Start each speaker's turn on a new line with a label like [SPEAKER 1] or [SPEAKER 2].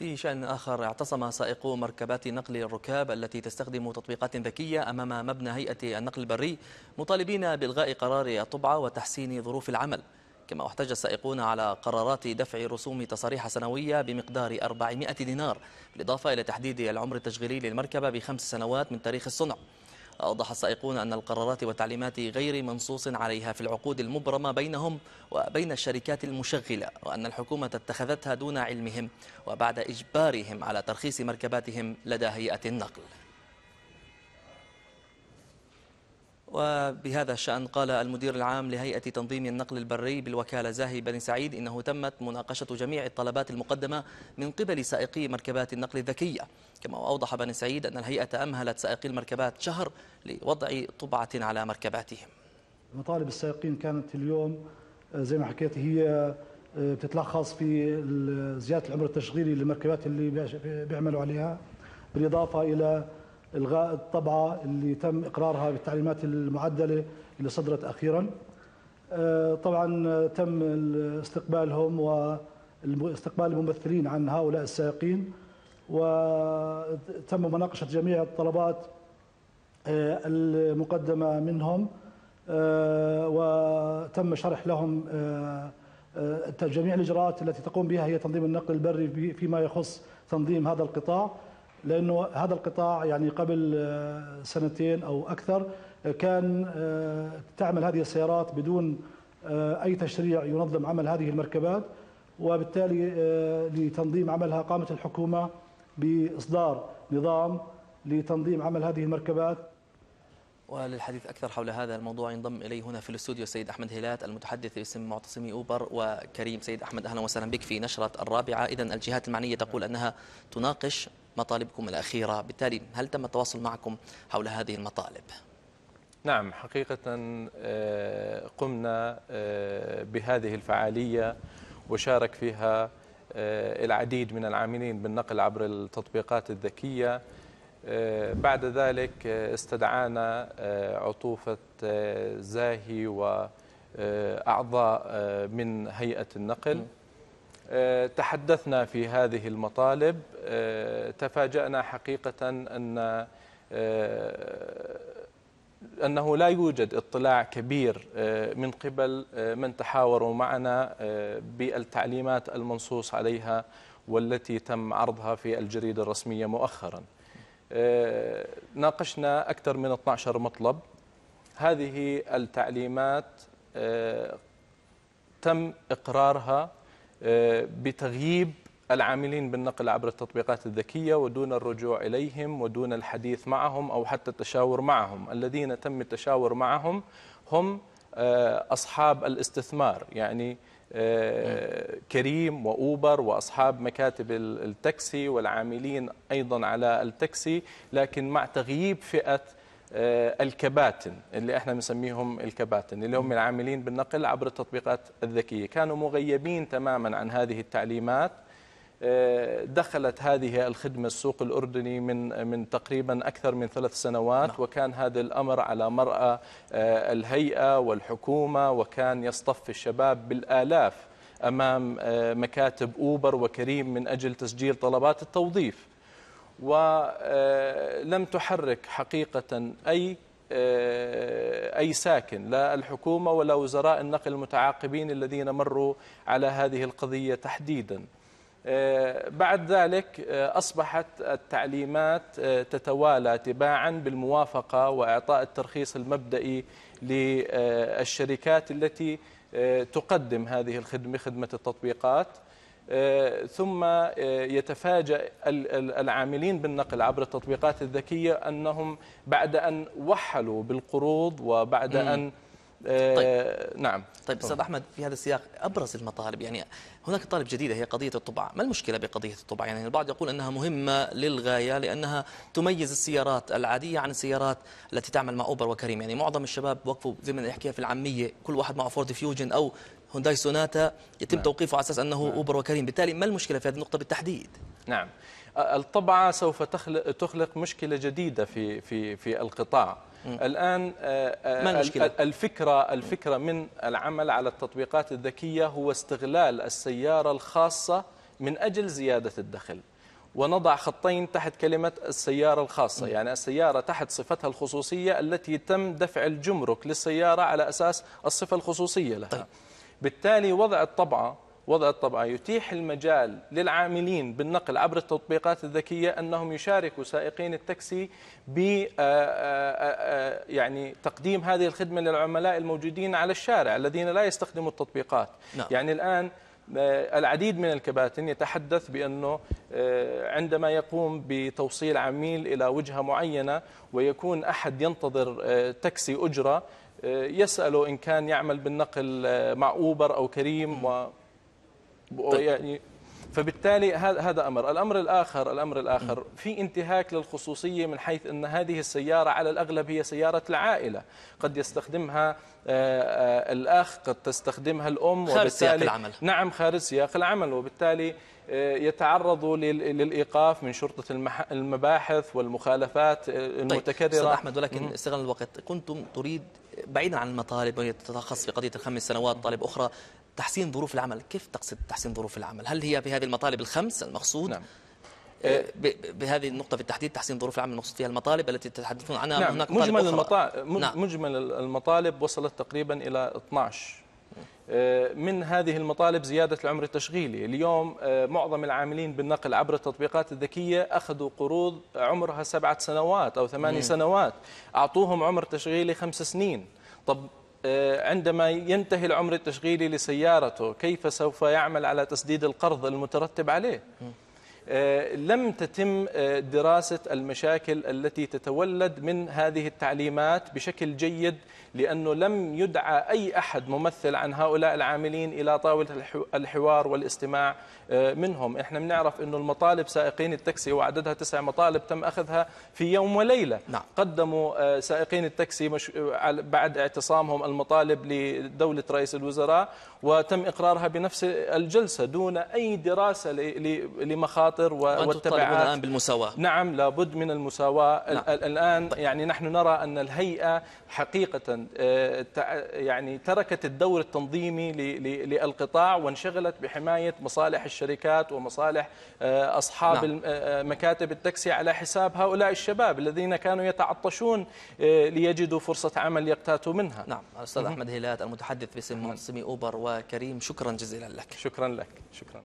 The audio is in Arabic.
[SPEAKER 1] في شأن آخر اعتصم سائقو مركبات نقل الركاب التي تستخدم تطبيقات ذكية أمام مبنى هيئة النقل البري مطالبين بإلغاء قرار الطبعة وتحسين ظروف العمل. كما احتج السائقون على قرارات دفع رسوم تصاريح سنوية بمقدار 400 دينار بالإضافة إلى تحديد العمر التشغيلي للمركبة بخمس سنوات من تاريخ الصنع. أوضح السائقون أن القرارات والتعليمات غير منصوص عليها في العقود المبرمة بينهم وبين الشركات المشغلة وأن الحكومة اتخذتها دون علمهم وبعد إجبارهم على ترخيص مركباتهم لدى هيئة النقل. وبهذا الشأن قال المدير العام لهيئة تنظيم النقل البري بالوكالة زاهي بن سعيد إنه تمت مناقشة جميع الطلبات المقدمة من قبل سائقي مركبات النقل الذكية. كما أوضح بن سعيد أن الهيئة أمهلت سائقي المركبات شهر لوضع طبعة على مركباتهم.
[SPEAKER 2] مطالب السائقين كانت اليوم آه، زي ما حكيت هي آه، بتتلخص في زيادة العمر التشغيلي للمركبات اللي بيعملوا عليها بالإضافة إلى إلغاء الطبعة اللي تم إقرارها بالتعليمات المعدلة اللي صدرت أخيرا. آه، طبعا تم استقبالهم واستقبال الممثلين عن هؤلاء السائقين وتم مناقشة جميع الطلبات آه، المقدمة منهم آه، وتم شرح لهم جميع الإجراءات التي تقوم بها هي تنظيم النقل البري فيما يخص تنظيم هذا القطاع لأنه هذا القطاع يعني قبل آه، سنتين أو أكثر آه، كان آه، تعمل هذه السيارات بدون أي تشريع ينظم عمل هذه المركبات وبالتالي لتنظيم عملها قامت الحكومة بإصدار نظام لتنظيم عمل هذه المركبات.
[SPEAKER 1] وللحديث أكثر حول هذا الموضوع ينضم إلي هنا في الاستوديو السيد أحمد هلات المتحدث باسم معتصمي أوبر وكريم سيد أحمد أهلا وسهلا بك في نشرة الرابعة. إذا الجهات المعنية تقول أنها تناقش مطالبكم الأخيرة. بالتالي هل تم التواصل معكم حول هذه المطالب؟
[SPEAKER 3] نعم حقيقة آه، قمنا آه، بهذه الفعالية وشارك فيها آه، العديد من العاملين بالنقل عبر التطبيقات الذكية. بعد ذلك استدعانا عطوفة زاهي وأعضاء من هيئة النقل. تحدثنا في هذه المطالب. آه، تفاجأنا حقيقة أن آه، أنه لا يوجد اطلاع كبير من قبل من تحاوروا معنا بالتعليمات المنصوص عليها والتي تم عرضها في الجريدة الرسمية مؤخرا. ناقشنا أكثر من 12 مطلب. هذه التعليمات تم إقرارها آه، بتغييب العاملين بالنقل عبر التطبيقات الذكية ودون الرجوع إليهم ودون الحديث معهم أو حتى التشاور معهم. الذين تم التشاور معهم هم آه، أصحاب الاستثمار يعني آه، كريم وأوبر وأصحاب مكاتب التاكسي والعاملين أيضا على التاكسي. لكن مع تغييب فئة الكباتن اللي إحنا بنسميهم الكباتن اللي هم العاملين بالنقل عبر التطبيقات الذكية. كانوا مغيبين تماما عن هذه التعليمات. آه، دخلت هذه الخدمة السوق الأردني من من تقريبا أكثر من ثلاث سنوات نعم. وكان هذا الأمر على مرأى آه، الهيئة والحكومة وكان يصطف الشباب بالآلاف أمام مكاتب أوبر وكريم من أجل تسجيل طلبات التوظيف. ولم تحرك حقيقة أي أي ساكن لا الحكومة ولا وزراء النقل المتعاقبين الذين مروا على هذه القضية تحديدا. بعد ذلك أصبحت التعليمات تتوالى تباعا بالموافقة وإعطاء الترخيص المبدئي للشركات التي تقدم هذه الخدمة خدمة التطبيقات. آه، ثم آه، يتفاجأ العاملين بالنقل عبر التطبيقات الذكية أنهم بعد أن وحلوا بالقروض وبعد أن
[SPEAKER 1] آه، طيب. نعم طيب أستاذ أحمد في هذا السياق أبرز المطالب يعني هناك طالب جديدة هي قضية الطباعة، ما المشكلة بقضية الطباعة؟ يعني البعض يقول إنها مهمة للغاية لأنها تميز السيارات العادية عن السيارات التي تعمل مع أوبر وكريم، يعني معظم الشباب وقفوا زي ما نحكيها في العامية كل واحد معه فورد فيوجن أو هونداي سوناتا يتم نعم. توقيفه على أساس أنه نعم. أوبر وكريم بالتالي ما المشكلة في هذه النقطة بالتحديد
[SPEAKER 3] نعم الطبعة سوف تخلق تخلق مشكلة جديدة في في في القطاع م. الآن ما المشكلة؟ الفكرة الفكرة من العمل على التطبيقات الذكية هو استغلال السيارة الخاصة من أجل زيادة الدخل ونضع خطين تحت كلمة السيارة الخاصة يعني السيارة تحت صفتها الخصوصية التي تم دفع الجمرك للسيارة على أساس الصفة الخصوصية لها طيب. بالتالي وضع الطبعة وضع الطبعة يتيح المجال للعاملين بالنقل عبر التطبيقات الذكية أنهم يشاركوا سائقين التاكسي ب آه، آه، آه، يعني تقديم هذه الخدمة للعملاء الموجودين على الشارع الذين لا يستخدموا التطبيقات نعم. يعني الآن العديد من الكباتن يتحدث بأنه عندما يقوم بتوصيل عميل إلى وجهة معينة ويكون أحد ينتظر تاكسي أجرة يسأله إن كان يعمل بالنقل مع أوبر أو كريم و طيب. يعني فبالتالي هذا هذا أمر، الأمر الآخر الأمر الآخر في انتهاك للخصوصية من حيث أن هذه السيارة على الأغلب هي سيارة العائلة، قد يستخدمها آه، آه، الأخ، قد تستخدمها الأم
[SPEAKER 1] خارج سياق العمل.
[SPEAKER 3] نعم خارج سياق العمل. وبالتالي آه، يتعرضوا للإيقاف من شرطة المباحث والمخالفات المتكررة. طيب
[SPEAKER 1] أحمد ولكن استغل الوقت كنتم تريد بعيدا عن المطالب وهي تتخص في قضية الخمس سنوات طالب أخرى تحسين ظروف العمل كيف تقصد تحسين ظروف العمل؟ هل هي بهذه المطالب الخمس المقصود؟ نعم. آه، بهذه النقطة في التحديد تحسين ظروف العمل المقصود فيها المطالب التي تتحدثون عنها
[SPEAKER 3] نعم. هناك مجمل المطالب نعم. مجمل المطالب وصلت تقريبا إلى 12 آه، من هذه المطالب زيادة العمر التشغيلي. اليوم آه، معظم العاملين بالنقل عبر التطبيقات الذكية أخذوا قروض عمرها سبعة سنوات أو ثماني سنوات. أعطوهم عمر تشغيلي خمس سنين. طب عندما ينتهي العمر التشغيلي لسيارته كيف سوف يعمل على تسديد القرض المترتب عليه؟ آه، لم تتم آه، دراسة المشاكل التي تتولد من هذه التعليمات بشكل جيد لأنه لم يدعى أي أحد ممثل عن هؤلاء العاملين إلى طاولة الحوار والاستماع آه، منهم إحنا بنعرف أنه المطالب سائقين التاكسي وعددها تسع مطالب تم أخذها في يوم وليلة نعم. قدموا سائقين التاكسي مش بعد اعتصامهم المطالب لدولة رئيس الوزراء وتم إقرارها بنفس الجلسة دون أي دراسة لمخاطر المخاطر والتبعات.
[SPEAKER 1] الآن بالمساواة.
[SPEAKER 3] نعم لابد من المساواة. نعم. الآن طيب. يعني نحن نرى أن الهيئة حقيقة آه، يعني تركت الدور التنظيمي للقطاع وانشغلت بحماية مصالح الشركات ومصالح آه، أصحاب نعم. آه، مكاتب التاكسي على حساب هؤلاء الشباب الذين كانوا يتعطشون ليجدوا فرصة عمل يقتاتوا منها.
[SPEAKER 1] نعم الأستاذ أحمد هيلات المتحدث باسم منظمي أوبر وكريم. شكرا جزيلا لك.
[SPEAKER 3] شكرا لك. شكرا.